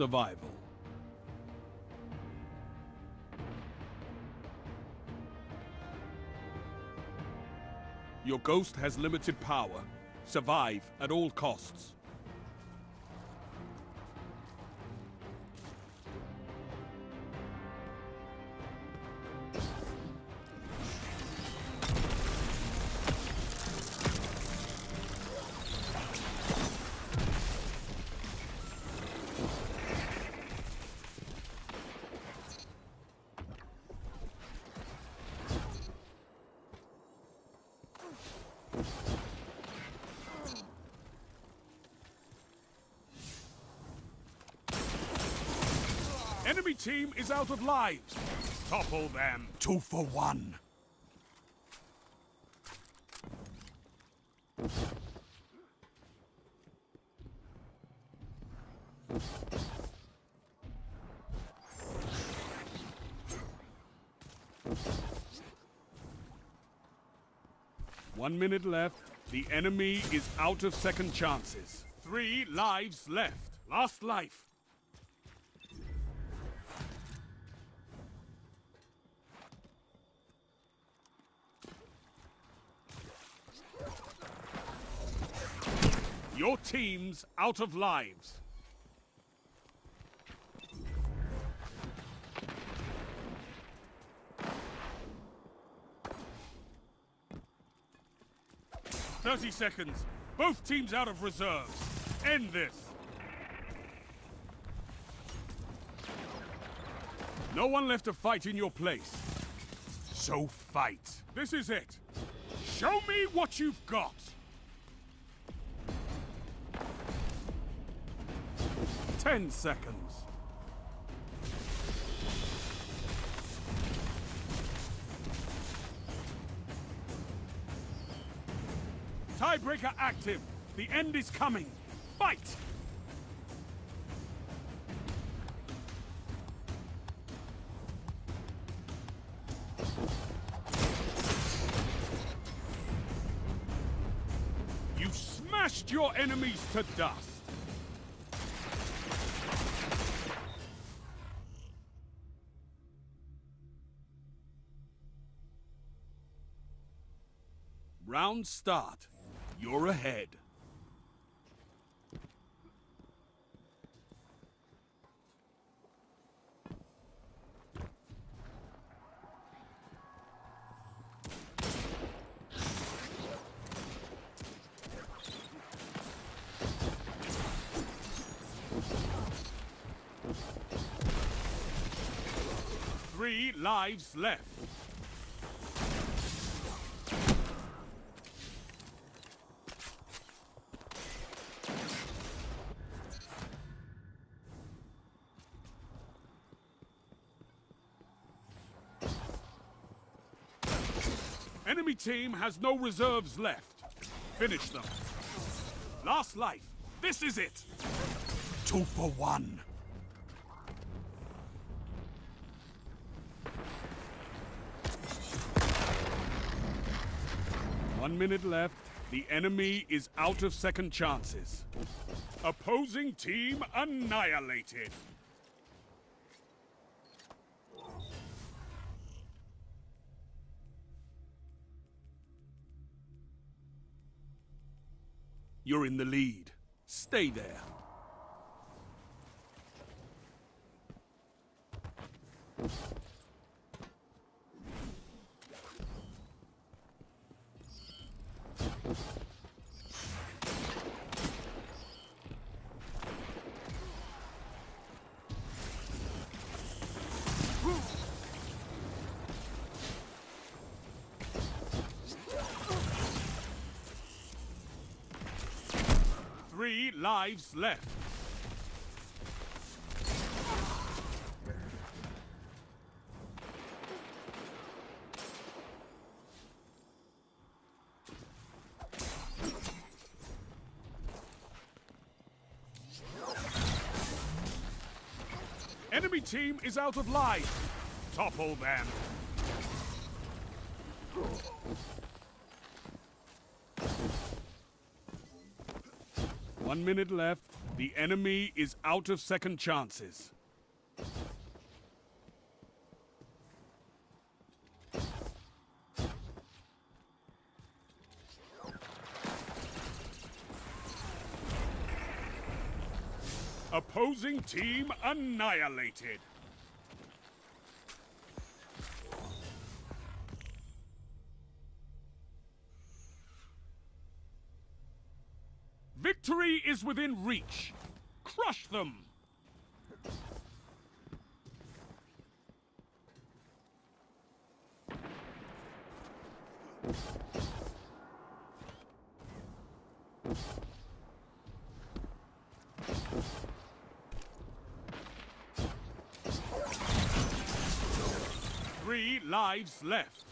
survival. Your ghost has limited power. Survive at all costs. Enemy team is out of lives. Topple them. Two for one. One minute left. The enemy is out of second chances. Three lives left. Last life. Your team's out of lives. Thirty seconds. Both teams out of reserves. End this. No one left to fight in your place. So fight. This is it. Show me what you've got. Ten seconds. Tiebreaker active. The end is coming. Fight! You smashed your enemies to dust. Round start. You're ahead. Three lives left. Enemy team has no reserves left. Finish them. Last life. This is it. Two for one. One minute left. The enemy is out of second chances. Opposing team annihilated. You're in the lead. Stay there. Three lives left. Enemy team is out of life. Topple them. One minute left. The enemy is out of second chances. Opposing team annihilated. Victory is within reach. Crush them! Three lives left.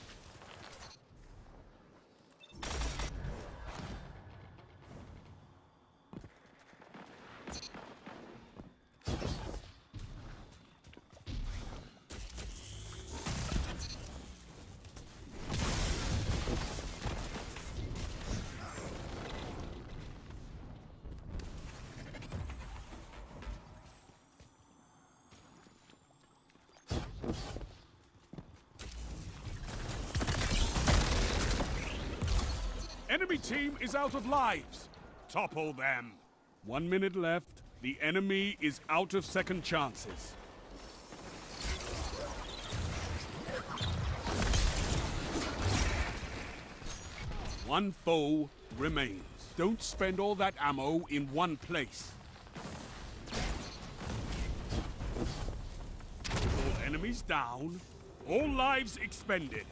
Enemy team is out of lives. Topple them. One minute left. The enemy is out of second chances. One foe remains. Don't spend all that ammo in one place. All enemies down, all lives expended.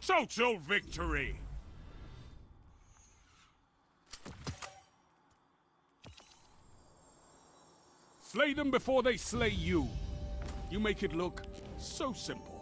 Total victory! Slay them before they slay you. You make it look so simple.